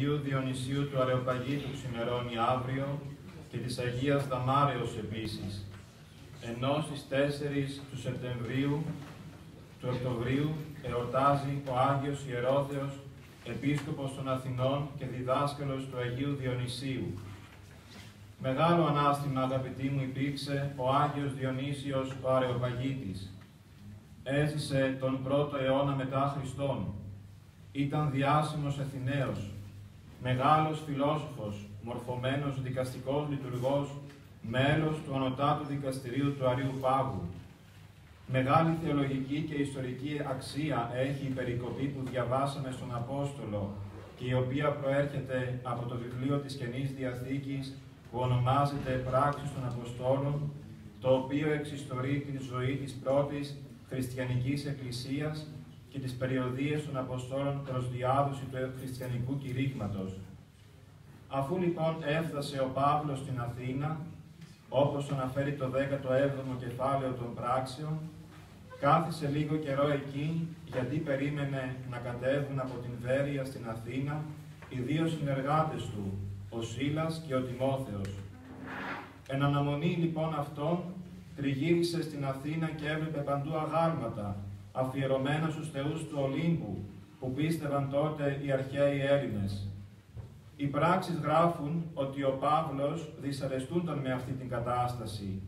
Αγίου Διονυσίου του Αρεοπαγίτου ξημερώνει αύριο και της Αγίας Δαμάρεως επίσης, ενώ στις 4 του Σεπτεμβρίου του Οκτωβρίου εορτάζει ο Άγιος Ιερόθεος, Επίσκοπος των Αθηνών και διδάσκαλος του Αγίου Διονυσίου. Μεγάλο ανάστημα, αγαπητοί μου, υπήρξε ο Άγιος Διονύσιος ο Αρεοπαγίτης. Έζησε τον πρώτο αιώνα μετά Χριστόν. Ήταν διάσημος Αθηναίος, μεγάλος φιλόσοφος, μορφωμένος δικαστικός λειτουργός, μέλος του Ανωτάτου Δικαστηρίου του Αρίου Πάγου. Μεγάλη θεολογική και ιστορική αξία έχει η περικοπή που διαβάσαμε στον Απόστολο και η οποία προέρχεται από το βιβλίο της Καινής Διαθήκης που ονομάζεται «Πράξεις των Αποστόλων», το οποίο εξιστορεί την ζωή της πρώτης χριστιανικής εκκλησίας και τις περιοδίες των Αποστόλων προς διάδοση του χριστιανικού κηρύγματος. Αφού λοιπόν έφτασε ο Παύλος στην Αθήνα, όπως αναφέρει το 17ο κεφάλαιο των πράξεων, κάθισε λίγο καιρό εκεί, γιατί περίμενε να κατέβουν από την Βέρεια στην Αθήνα οι δύο συνεργάτες του, ο Σίλας και ο Τιμόθεος. Εν αναμονή λοιπόν αυτών, τριγύρισε στην Αθήνα και έβλεπε παντού αγάλματα, αφιερωμένα στους θεούς του Ολύμπου, που πίστευαν τότε οι αρχαίοι Έλληνες. Οι πράξεις γράφουν ότι ο Παύλος δυσαρεστούνταν με αυτή την κατάσταση.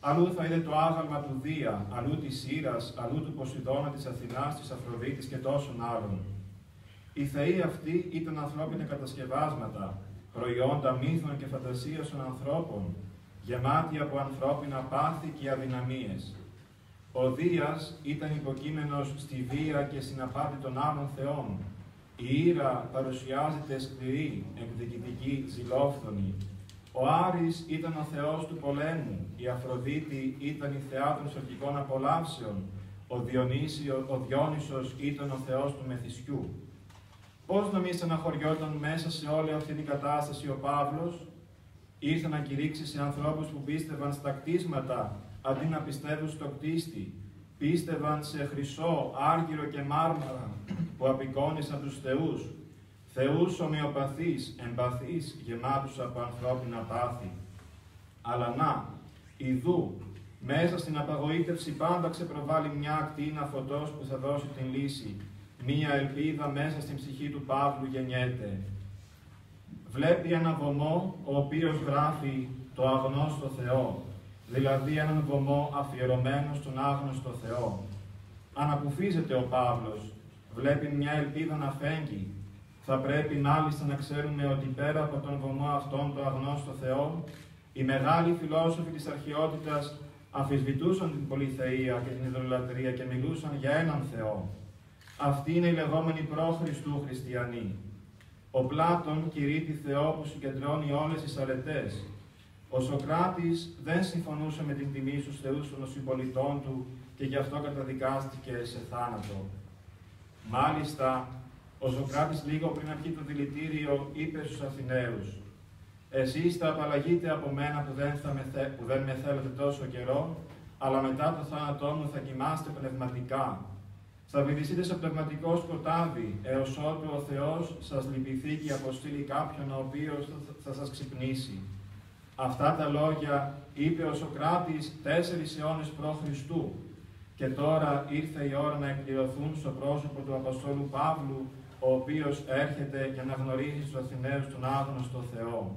Αλλού θα είδε το άγαλμα του Δία, αλλού της Σύρας, αλλού του Ποσειδώνα της Αθηνάς, της Αφροδίτης και τόσων άλλων. Οι θεοί αυτοί ήταν ανθρώπινα κατασκευάσματα, προϊόντα μύθων και φαντασίας των ανθρώπων, γεμάτοι από ανθρώπινα πάθη και αδυναμίες. Ο Δίας ήταν υποκείμενος στη βία και στην απάτη των άλλων θεών. Η Ήρα παρουσιάζεται σκληρή, εκδικητική, ζηλόφθονη. Ο Άρης ήταν ο θεός του πολέμου. Η Αφροδίτη ήταν η θεά των σωτικών απολαύσεων. Ο, Διονύσιο, ο Διόνυσος ήταν ο θεός του μεθυσιού. Πώς να μην στεναχωριόταν μέσα σε όλη αυτή την κατάσταση ο Παύλος, ήρθε να κηρύξει σε ανθρώπους που πίστευαν στα κτίσματα αντί να πιστεύουν στο κτίστη, πίστευαν σε χρυσό, άργυρο και μάρμαρα που απεικόνισαν τους θεούς, θεούς ομοιοπαθείς, εμπαθείς, γεμάτους από ανθρώπινα πάθη. Αλλά να, ιδού, μέσα στην απαγοήτευση πάντα ξεπροβάλλει μια ακτίνα φωτός που θα δώσει την λύση. Μία ελπίδα μέσα στην ψυχή του Παύλου γεννιέται. Βλέπει ένα βωμό ο οποίος γράφει το αγνώστο Θεό, δηλαδή έναν βωμό αφιερωμένο στον άγνωστο Θεό. Ανακουφίζεται ο Παύλος, βλέπει μια ελπίδα να φέγγει. Θα πρέπει μάλιστα να ξέρουμε ότι πέρα από τον βωμό αυτόν το αγνώστο Θεό, οι μεγάλοι φιλόσοφοι της αρχαιότητας αμφισβητούσαν την πολυθεία και την ιδωλολατρία και μιλούσαν για έναν Θεό. Αυτοί είναι οι λεγόμενοι προ-Χριστού χριστιανοί. Ο Πλάτων κηρύττει Θεό που συγκεντρώνει όλες τις αρετές, ο Σοκράτης δεν συμφωνούσε με την τιμή στους θεούς των συμπολιτών του και γι' αυτό καταδικάστηκε σε θάνατο. Μάλιστα, ο Σοκράτης λίγο πριν αρχίσει το δηλητήριο είπε στους Αθηναίους «Εσείς θα απαλλαγείτε από μένα που δεν, θα με, που δεν με θέλετε τόσο καιρό, αλλά μετά το θάνατό μου θα κοιμάστε πνευματικά. Θα βυθιστείτε σε πνευματικό σκοτάδι, έως ότου ο Θεός σας λυπηθεί και αποστείλει κάποιον ο οποίος θα, θα σας ξυπνήσει». Αυτά τα λόγια είπε ο Σοκράτης τέσσερις αιώνες π.Χ. Και τώρα ήρθε η ώρα να εκπληρωθούν στο πρόσωπο του Αποστόλου Παύλου, ο οποίος έρχεται για να γνωρίζει στους Αθηναίους τον άγνωστο Θεό.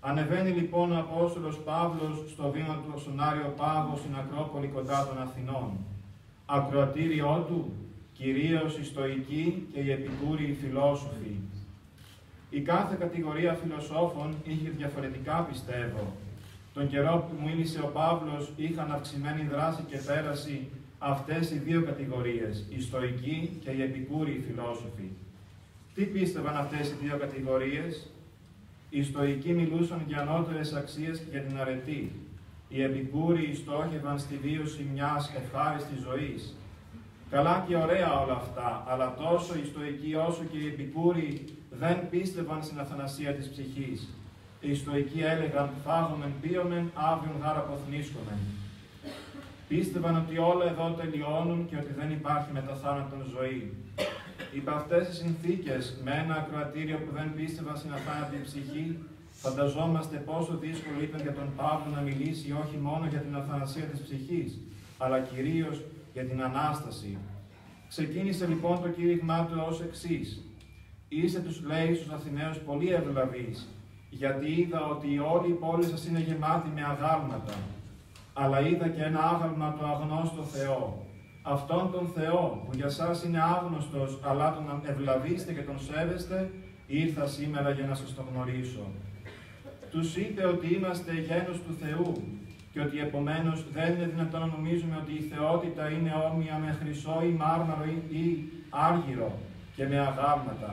Ανεβαίνει λοιπόν ο Απόστολος Παύλος στο βήμα του στον Άριο Πάγο στην Ακρόπολη κοντά των Αθηνών. Ακροατήριό του, κυρίως οι Στοικοί και οι Επικούριοι φιλόσοφοι, η κάθε κατηγορία φιλοσόφων είχε διαφορετικά πιστεύω. Τον καιρό που μου μίλησε ο Παύλος είχαν αυξημένη δράση και πέραση αυτές οι δύο κατηγορίες, οι στοικοί και οι επικούριοι φιλόσοφοι. Τι πίστευαν αυτές οι δύο κατηγορίες; Οι στοικοί μιλούσαν για ανώτερες αξίες και για την αρετή. Οι επικούριοι στόχευαν στη βίωση μιας ευχάριστης ζωής. Καλά και ωραία όλα αυτά, αλλά τόσο οι στοικοί όσο και οι επικούριοι δεν πίστευαν στην αθανασία της ψυχής. Οι Στοικοί έλεγαν «φάγομεν, πίωμεν, αύριον γάρα αποθνίσκομεν». Πίστευαν ότι όλα εδώ τελειώνουν και ότι δεν υπάρχει μετά θάνατον ζωή. Υπ' αυτές τις συνθήκες, με ένα ακροατήριο που δεν πίστευαν στην αθάνατη ψυχή, φανταζόμαστε πόσο δύσκολο ήταν για τον Παύλο να μιλήσει όχι μόνο για την αθανασία της ψυχής, αλλά κυρίως για την Ανάσταση. Ξεκίνησε λοιπόν το κήρυγμά του ως εξής. Είστε τους λέει στους Αθηναίους πολύ ευλαβείς, γιατί είδα ότι όλη η πόλη σας είναι γεμάτη με αγάλματα. Αλλά είδα και ένα άγαλμα το αγνώστο Θεό, αυτόν τον Θεό που για σας είναι άγνωστος, αλλά τον ευλαβείστε και τον σέβεστε, ήρθα σήμερα για να σας το γνωρίσω. Τους είπε ότι είμαστε γένος του Θεού και ότι επομένως δεν είναι δυνατόν να νομίζουμε ότι η θεότητα είναι όμοια με χρυσό ή μάρμαρο ή άργυρο και με αγάλματα.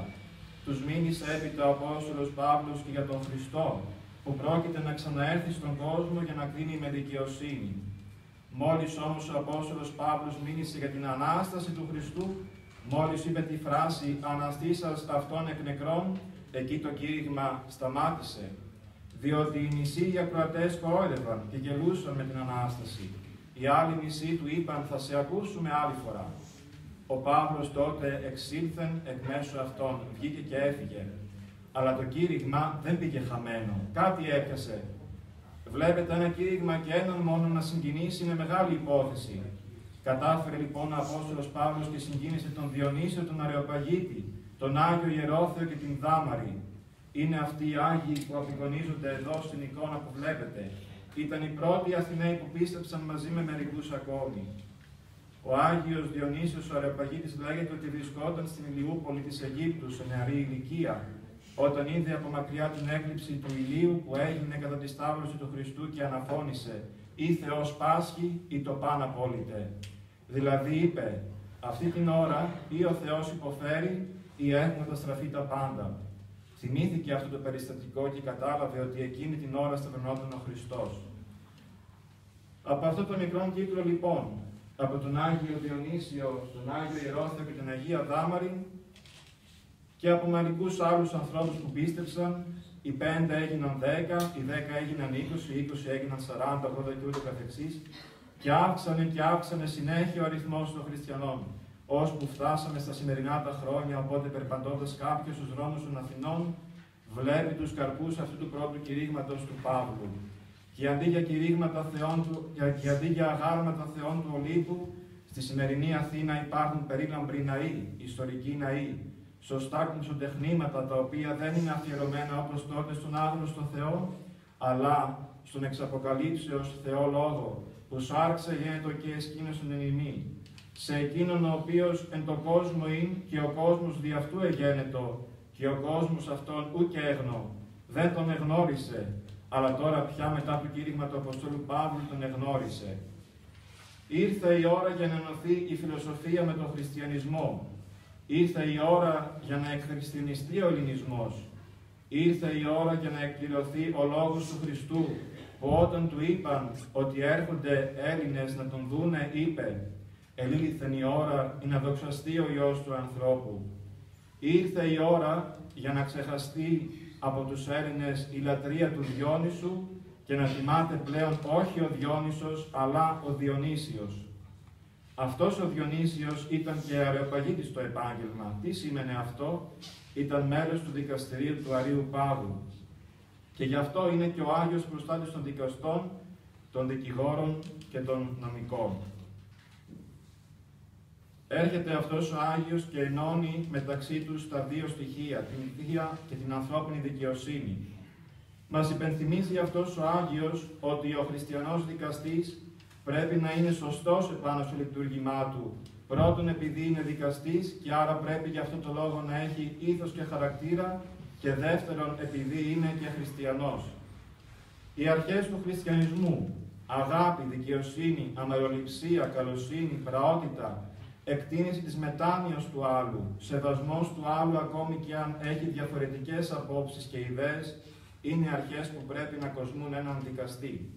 Τους μίλησε έπειτα ο Απόστολος Παύλος και για τον Χριστό, που πρόκειται να ξαναέρθει στον κόσμο για να κρίνει με δικαιοσύνη. Μόλις όμως ο Απόστολος Παύλος μίλησε για την Ανάσταση του Χριστού, μόλις είπε τη φράση «Αναστήσας αυτόν εκ νεκρών», εκεί το κήρυγμα σταμάτησε, διότι οι μισοί ακροατές χόρευαν και γελούσαν με την Ανάσταση. Οι άλλοι μισοί του είπαν «Θα σε ακούσουμε άλλη φορά». Ο Παύλος τότε εξήλθεν εκ μέσω αυτών, βγήκε και έφυγε. Αλλά το κήρυγμα δεν πήγε χαμένο, κάτι έπιασε Βλέπετε ένα κήρυγμα και έναν μόνο να συγκινήσει είναι μεγάλη υπόθεση. Κατάφερε λοιπόν ο Απόστολος Παύλος και συγκίνησε τον Διονύσιο τον Αρεοπαγίτη, τον Άγιο Ιερόθεο και την Δάμαρη. Είναι αυτοί οι Άγιοι που απεικονίζονται εδώ στην εικόνα που βλέπετε. Ήταν οι πρώτοι Αθηναίοι που πίστεψαν μαζί με μερικούς ακόμη. Ο Άγιος Διονύσιος ο Αρεοπαγίτης λέγεται ότι βρισκόταν στην Ηλιούπολη της Αιγύπτου σε νεαρή ηλικία όταν είδε από μακριά την έκλειψη του ηλίου που έγινε κατά τη Σταύρωση του Χριστού και αναφώνησε «Ή Θεός πάσχει ή το παν απόλυτε». Δηλαδή είπε «Αυτή την ώρα ή ο Θεός υποφέρει ή έχουν καταστραφεί τα πάντα». Θυμήθηκε αυτό το περιστατικό και κατάλαβε ότι εκείνη την ώρα σταυρωνόταν ο Χριστός. Από αυτό το μικρό κύκλο λοιπόν, από τον Άγιο Διονύσιο, τον Άγιο Ιερόθεο και την Αγία Δάμαρη, και από μερικούς άλλους ανθρώπους που πίστεψαν, οι 5 έγιναν 10, οι 10 έγιναν 20, οι 20 έγιναν 40, 80 και ούτω καθεξής, και αύξανε και αύξανε συνέχεια ο αριθμός των χριστιανών, ώσπου φτάσαμε στα σημερινά τα χρόνια, οπότε περπατώντας κάποιος στους δρόμους των Αθηνών, βλέπει τους καρπούς αυτού του πρώτου κηρύγματος του Παύλου. Και αντί για κηρύγματα θεών του, και αντί για αγάρματα θεών του Ολύμπου, στη σημερινή Αθήνα υπάρχουν περίλαμπροι ναοί, ιστορικοί ναοί, σωστά τεχνήματα τα οποία δεν είναι αφιερωμένα όπως τότε στον άγνωστο Θεό, αλλά στον εξαποκαλύψεως Θεό Λόγο, που σάρξε γένετο και εσκήνωσον εν ημί, σε εκείνον ο οποίος εν το κόσμο είναι και ο κόσμος δι' αυτού εγένετο και ο κόσμος αυτόν ουκ έγνο, δεν τον εγνώρισε, αλλά τώρα πια μετά το κήρυγμα του Αποστόλου Παύλου τον εγνώρισε. Ήρθε η ώρα για να ενωθεί η φιλοσοφία με τον χριστιανισμό, Ήρθε η ώρα για να εκχριστιανιστεί ο ελληνισμός. Ήρθε η ώρα για να εκπληρωθεί ο λόγος του Χριστού, που όταν του είπαν ότι έρχονται Έλληνες να τον δούνε, είπε «Ελήλθεν η ώρα για να δοξαστεί ο Υιός του ανθρώπου». Ήρθε η ώρα για να ξεχαστεί από τους Έλληνες η λατρεία του Διόνυσου και να θυμάται πλέον όχι ο Διόνυσος, αλλά ο Διονύσιος. Αυτός ο Διονύσιος ήταν και αρεοπαγίτης στο επάγγελμα. Τι σήμαινε αυτό, ήταν μέλος του δικαστηρίου του Αρίου Παύλου. Και γι' αυτό είναι και ο Άγιος προστάτης των δικαστών, των δικηγόρων και των νομικών. Έρχεται αυτός ο Άγιος και ενώνει μεταξύ τους τα δύο στοιχεία, την θεία και την ανθρώπινη δικαιοσύνη. Μας υπενθυμίζει αυτός ο Άγιος ότι ο χριστιανός δικαστής πρέπει να είναι σωστός επάνω στο λειτουργήμά του. Πρώτον επειδή είναι δικαστής και άρα πρέπει για αυτό το λόγο να έχει ήθος και χαρακτήρα και δεύτερον επειδή είναι και χριστιανός. Οι αρχές του χριστιανισμού, αγάπη, δικαιοσύνη, αμεροληψία, καλοσύνη, πραότητα, εκτίμηση της μετάνοιας του άλλου, σεβασμός του άλλου ακόμη και αν έχει διαφορετικές απόψεις και ιδέες, είναι αρχές που πρέπει να κοσμούν έναν δικαστή.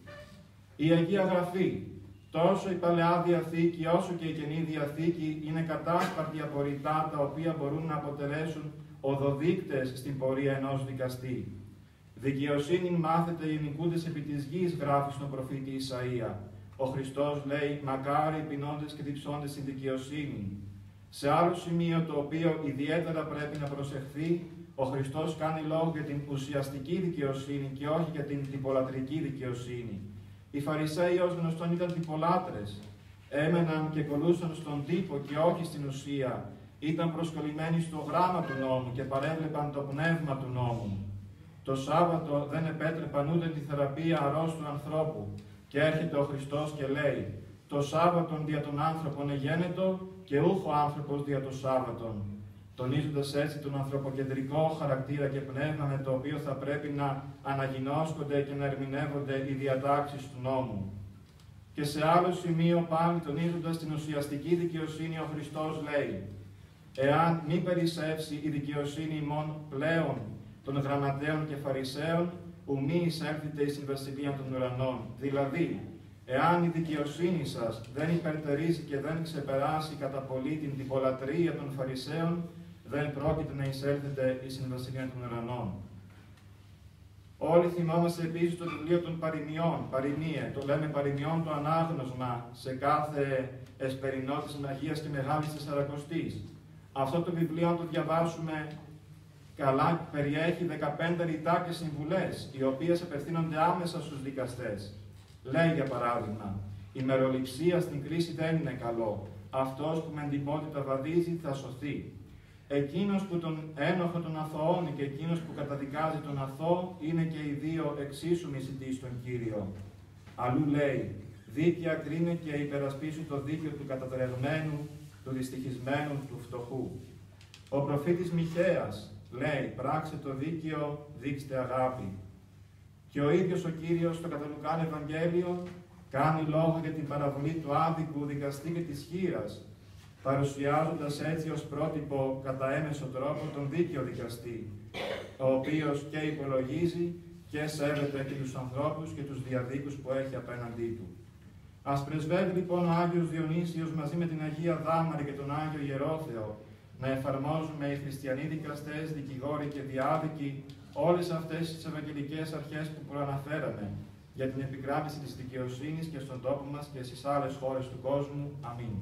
Η Αγία Γραφή, Τόσο η Παλαιά Διαθήκη όσο και η Καινή Διαθήκη είναι κατάσπαρτη απορριτά τα οποία μπορούν να αποτελέσουν οδοδείκτες στην πορεία ενός δικαστή. Δικαιοσύνη μάθετε οι νοικούντες επί της γης, γράφει στον προφήτη Ισαΐα. Ο Χριστός λέει, μακάρι οι πεινώντες και διψώντες στην δικαιοσύνη. Σε άλλο σημείο το οποίο ιδιαίτερα πρέπει να προσεχθεί, ο Χριστός κάνει λόγο για την ουσιαστική δικαιοσύνη και όχι για την τυπολατρική δικαιοσύνη. Οι Φαρισαίοι ως γνωστόν ήταν τυπολάτρες, έμεναν και κολούσαν στον τύπο και όχι στην ουσία, ήταν προσκολλημένοι στο γράμμα του νόμου και παρέβλεπαν το πνεύμα του νόμου. Το Σάββατο δεν επέτρεπαν ούτε τη θεραπεία αρρώστου ανθρώπου και έρχεται ο Χριστός και λέει «Το Σάββατον δια των άνθρωπων εγένετο και ούχο άνθρωπος δια το Σάββατον» τονίζοντας έτσι τον ανθρωποκεντρικό χαρακτήρα και πνεύμα με το οποίο θα πρέπει να αναγινώσκονται και να ερμηνεύονται οι διατάξεις του νόμου. Και σε άλλο σημείο πάλι τονίζοντας την ουσιαστική δικαιοσύνη ο Χριστός λέει «Εάν μη περισσεύσει η δικαιοσύνη ημών πλέον των γραμματέων και φαρισαίων, ου μη εισέλθετε εις την βασιλεία των ουρανών». Δηλαδή, εάν η δικαιοσύνη σας δεν υπερτερίζει και δεν ξεπεράσει κατά πολύ την τυπολατρεία των φαρισαίων, δεν πρόκειται να εισέλθετε εις την βασιλεία των ουρανών. Όλοι θυμόμαστε επίσης το βιβλίο των παροιμιών, παροιμίε. Το λέμε παροιμιών το ανάγνωσμα σε κάθε εσπερινό της Αγία και Μεγάλης Τεσσαρακοστή. Αυτό το βιβλίο, αν το διαβάσουμε καλά, περιέχει 15 ρητά και συμβουλές, οι οποίες απευθύνονται άμεσα στους δικαστές. Λέει για παράδειγμα, η μεροληψία στην κρίση δεν είναι καλό. Αυτός που με εντυπώτητα βαδίζει θα σωθεί. Εκείνος που τον ένοχο τον αθωώνει και εκείνος που καταδικάζει τον αθώο είναι και οι δύο εξίσου μισητοί στον Κύριο. Αλλού λέει, δίκαια κρίνε και υπερασπίσου το δίκαιο του κατατρεγμένου, του δυστυχισμένου, του φτωχού. Ο προφήτης Μιχαίας λέει, πράξε το δίκαιο, δείξτε αγάπη. Και ο ίδιος ο Κύριος στο Καταλουκάν Ευαγγέλιο κάνει λόγο για την παραβολή του άδικου δικαστή και της χείρας, παρουσιάζοντας έτσι ως πρότυπο κατά έμεσο τρόπο τον δίκαιο δικαστή, ο οποίος και υπολογίζει και σέβεται και τους ανθρώπους και τους διαδίκους που έχει απέναντί του. Ας πρεσβεύει λοιπόν ο Άγιος Διονύσιος μαζί με την Αγία Δάμαρη και τον Άγιο Ιερόθεο να εφαρμόζουμε οι χριστιανοί δικαστές, δικηγόροι και διάδικοι όλες αυτές τις ευαγγελικές αρχές που προαναφέραμε για την επικράτηση της δικαιοσύνης και στον τόπο μας και στις άλλες χώρες του κόσμου. Αμήν.